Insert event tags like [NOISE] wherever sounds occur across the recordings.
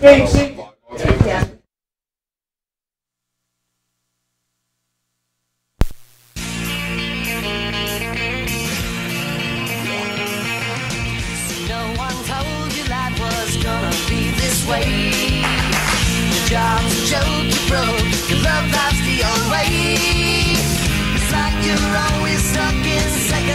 No one told you life was gonna be this way. Your job's a joke, you broke. Your love the old way. It's like you're always stuck in second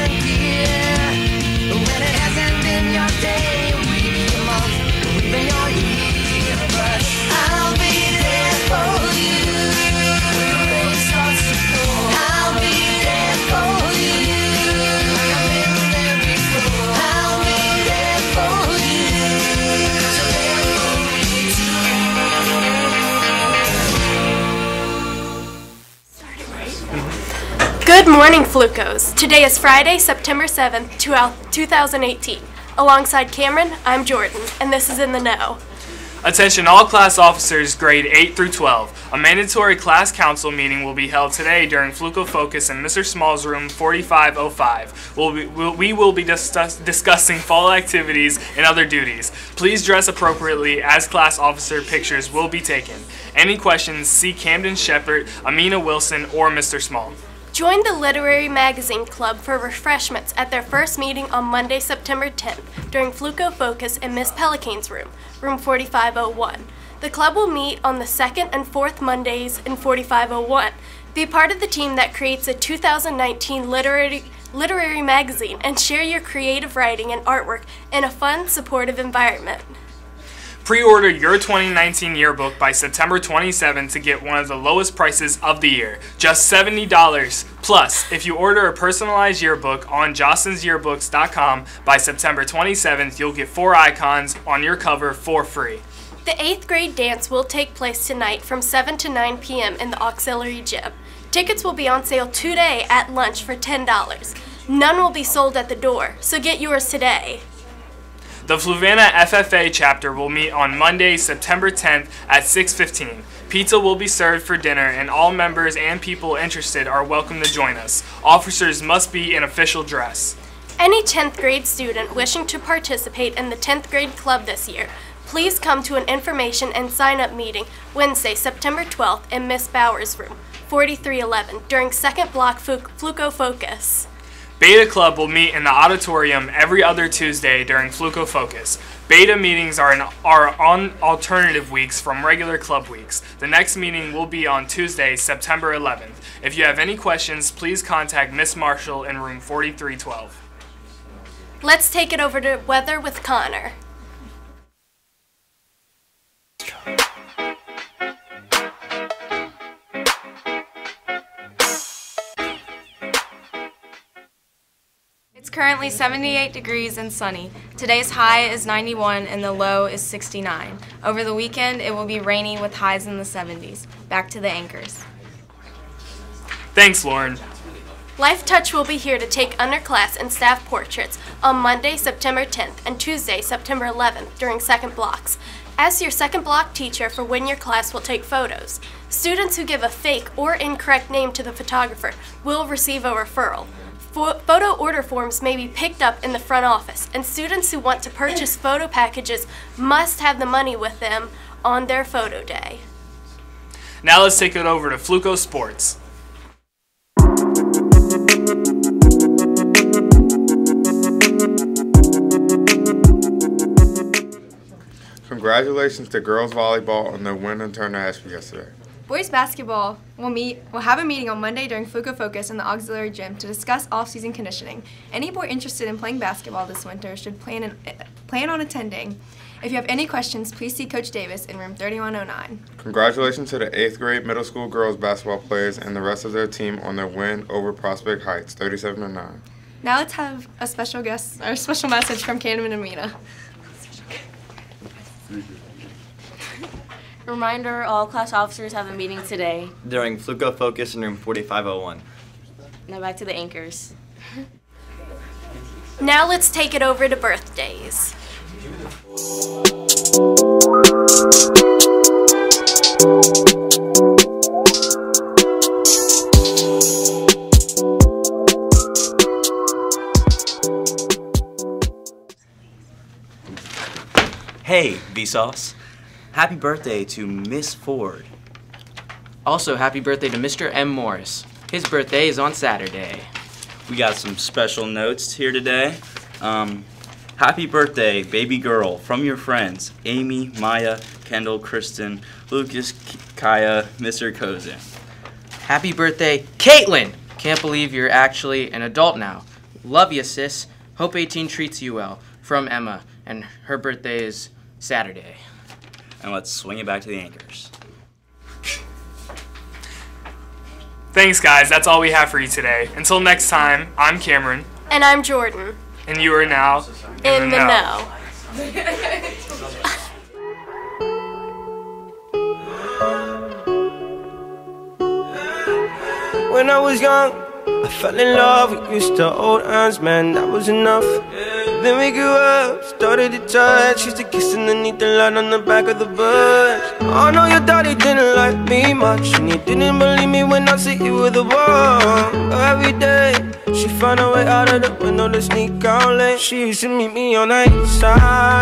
Good morning, Flucos. Today is Friday, September 7th, 2018. Alongside Cameron, I'm Jordan, and this is In the Know. Attention all class officers grade 8 through 12. A mandatory class council meeting will be held today during Fluco Focus in Mr. Small's room 4505. We'll be, we'll, we will be discuss, discussing fall activities and other duties. Please dress appropriately as class officer pictures will be taken. Any questions, see Camden Shepard, Amina Wilson, or Mr. Small. Join the Literary Magazine Club for refreshments at their first meeting on Monday, September 10th during Fluco Focus in Miss Pelican's room, room 4501. The club will meet on the second and fourth Mondays in 4501. Be part of the team that creates a 2019 literary literary magazine and share your creative writing and artwork in a fun, supportive environment. Pre-order your 2019 yearbook by September 27 to get one of the lowest prices of the year, just $70. Plus, if you order a personalized yearbook on jostensyearbooks.com by September 27th, you'll get four icons on your cover for free. The 8th grade dance will take place tonight from 7 to 9 p.m. in the auxiliary gym. Tickets will be on sale today at lunch for $10. None will be sold at the door, so get yours today. The Fluvanna FFA chapter will meet on Monday, September 10th at 6:15. Pizza will be served for dinner and all members and people interested are welcome to join us. Officers must be in official dress. Any 10th grade student wishing to participate in the 10th grade club this year, please come to an information and sign up meeting Wednesday, September 12th in Miss Bowers' room, 4311, during second block Fluco Focus. Beta Club will meet in the auditorium every other Tuesday during Fluco Focus. Beta meetings are, are on alternative weeks from regular club weeks. The next meeting will be on Tuesday, September 11th. If you have any questions, please contact Miss Marshall in room 4312. Let's take it over to weather with Connor. Currently 78 degrees and sunny. Today's high is 91 and the low is 69. Over the weekend, it will be rainy with highs in the 70s. Back to the anchors. Thanks, Lauren. Lifetouch will be here to take underclass and staff portraits on Monday, September 10th and Tuesday, September 11th during second blocks. As your second block teacher for when your class will take photos. Students who give a fake or incorrect name to the photographer will receive a referral. Pho- Photo order forms may be picked up in the front office, and students who want to purchase [CLEARS THROAT] photo packages must have the money with them on their photo day. Now let's take it over to Fluco Sports. Congratulations to girls volleyball on their win in Turner Ashby yesterday. Boys basketball will meet will have a meeting on Monday during Fluco Focus in the auxiliary gym to discuss off-season conditioning. Any boy interested in playing basketball this winter should plan an, plan on attending. If you have any questions, please see Coach Davis in room 3109. Congratulations to the 8th grade middle school girls basketball players and the rest of their team on their win over Prospect Heights, 37 to 9. Now let's have a special guest or a special message from Cannon and Amina. Reminder, all class officers have a meeting today. during Fluco Focus in room 4501. Now back to the anchors. [LAUGHS] Now let's take it over to birthdays. Hey, Vsauce. Happy birthday to Miss Ford. Also, happy birthday to Mr. M. Morris. His birthday is on Saturday. We got some special notes here today. Um, happy birthday, baby girl, from your friends Amy, Maya, Kendall, Kristen, Lucas, Kaya, Mr. Kozin. Happy birthday, Caitlin! Can't believe you're actually an adult now. Love you, sis. Hope 18 treats you well. From Emma, and her birthday is Saturday. And let's swing it back to the anchors. Thanks, guys. That's all we have for you today. Until next time, I'm Cameron, And I'm Jordan. and you are now In the know. When I was young, I fell in love. We used to hold hands, man, that was enough. Then we grew up, started to touch. Used to kiss underneath the light on the back of the bus. I know your daddy didn't like me much, and he didn't believe me when I said you were the one. Every day, she found a way out of the window to sneak out late. She used to meet me on the east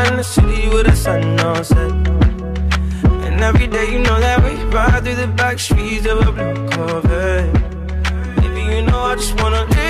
in the city with the sun on set. And every day, you know that we ride through the back streets of a blue Corvette. Baby, you know I just wanna live